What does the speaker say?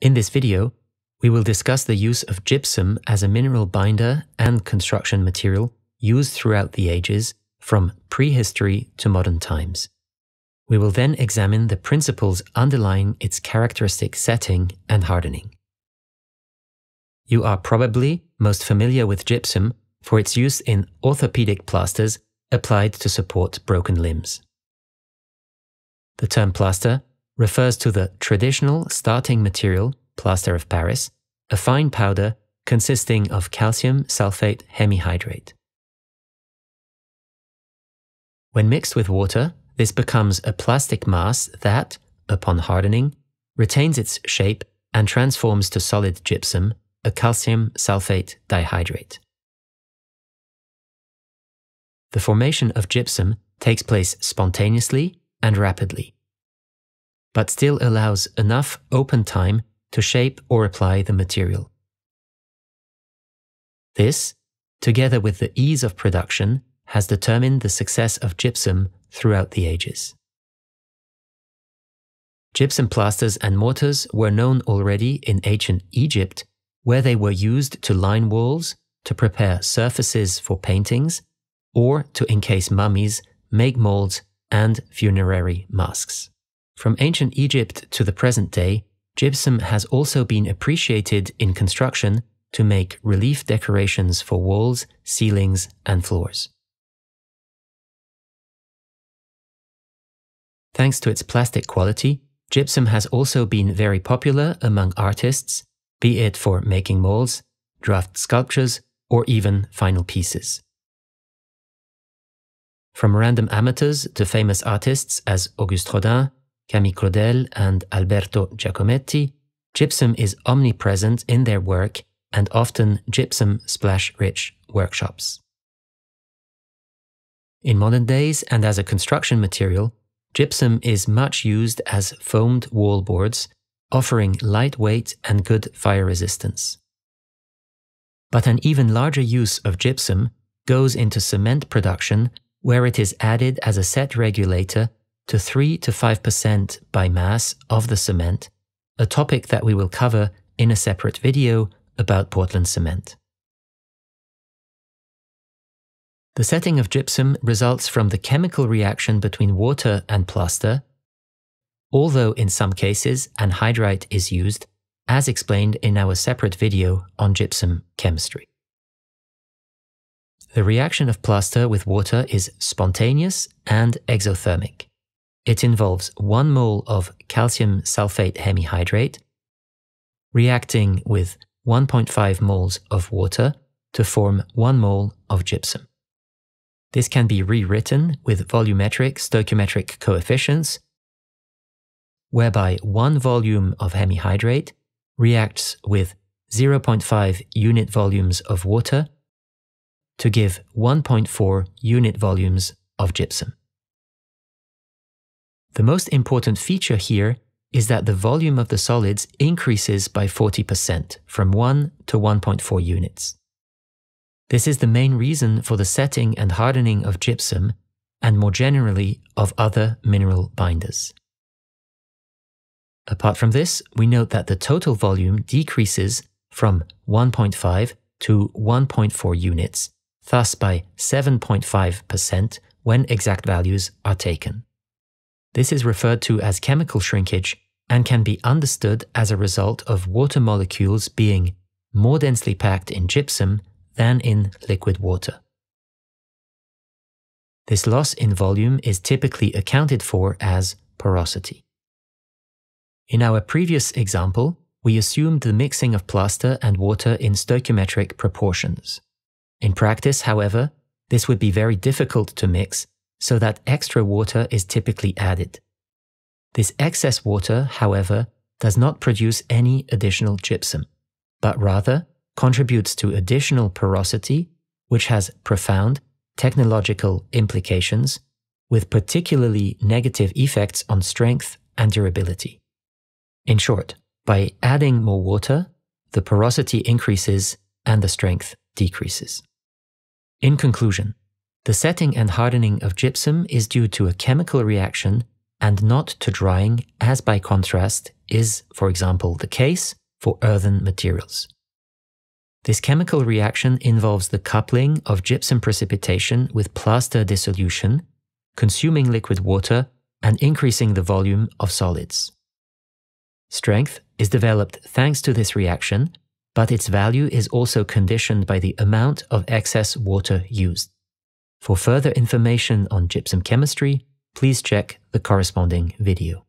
In this video, we will discuss the use of gypsum as a mineral binder and construction material used throughout the ages from prehistory to modern times. We will then examine the principles underlying its characteristic setting and hardening. You are probably most familiar with gypsum for its use in orthopedic plasters applied to support broken limbs. The term plaster refers to the traditional starting material, plaster of Paris, a fine powder consisting of calcium sulfate hemihydrate. When mixed with water, this becomes a plastic mass that, upon hardening, retains its shape and transforms to solid gypsum, a calcium sulfate dihydrate. The formation of gypsum takes place spontaneously and rapidly, but still allows enough open time to shape or apply the material. This, together with the ease of production, has determined the success of gypsum throughout the ages. Gypsum plasters and mortars were known already in ancient Egypt, where they were used to line walls, to prepare surfaces for paintings, or to encase mummies, make molds, and funerary masks. From ancient Egypt to the present day, gypsum has also been appreciated in construction to make relief decorations for walls, ceilings, and floors. Thanks to its plastic quality, gypsum has also been very popular among artists, be it for making molds, draft sculptures, or even final pieces. From random amateurs to famous artists as Auguste Rodin, Camille Claudel, and Alberto Giacometti, gypsum is omnipresent in their work and often gypsum splash rich workshops. In modern days and as a construction material, gypsum is much used as foamed wallboards, offering lightweight and good fire resistance. But an even larger use of gypsum goes into cement production, where it is added as a set regulator to 3 to 5% by mass of the cement, a topic that we will cover in a separate video about Portland cement. The setting of gypsum results from the chemical reaction between water and plaster, although in some cases anhydrite is used, as explained in our separate video on gypsum chemistry. The reaction of plaster with water is spontaneous and exothermic. It involves 1 mole of calcium sulfate hemihydrate reacting with 1.5 moles of water to form 1 mole of gypsum. This can be rewritten with volumetric stoichiometric coefficients, whereby 1 volume of hemihydrate reacts with 0.5 unit volumes of water to give 1.4 unit volumes of gypsum. The most important feature here is that the volume of the solids increases by 40% from 1 to 1.4 units. This is the main reason for the setting and hardening of gypsum and more generally of other mineral binders. Apart from this, we note that the total volume decreases from 1.5 to 1.4 units, thus by 7.5% when exact values are taken. This is referred to as chemical shrinkage and can be understood as a result of water molecules being more densely packed in gypsum than in liquid water. This loss in volume is typically accounted for as porosity. In our previous example, we assumed the mixing of plaster and water in stoichiometric proportions. In practice, however, this would be very difficult to mix so that extra water is typically added. This excess water, however, does not produce any additional gypsum, but rather contributes to additional porosity, which has profound technological implications with particularly negative effects on strength and durability. In short, by adding more water, the porosity increases and the strength decreases. In conclusion, the setting and hardening of gypsum is due to a chemical reaction and not to drying, as by contrast is, for example, the case for earthen materials. This chemical reaction involves the coupling of gypsum precipitation with plaster dissolution, consuming liquid water, and increasing the volume of solids. Strength is developed thanks to this reaction, but its value is also conditioned by the amount of excess water used. For further information on gypsum chemistry, please check the corresponding video.